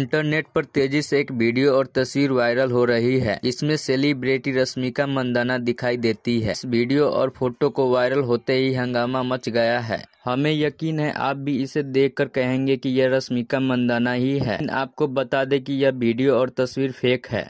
Internet पर तेज़ी से एक वीडियो और तस्वीर वायरल हो रही है, जिसमें सेलिब्रिटी रश्मिका मंदाना दिखाई देती है। इस वीडियो और फ़ोटो को वायरल होते ही हंगामा मच गया है। हमें यकीन है, आप भी इसे देखकर कहेंगे कि यह रश्मिका मंदाना ही है। आपको बता दें कि यह वीडियो और तस्वीर फेक है।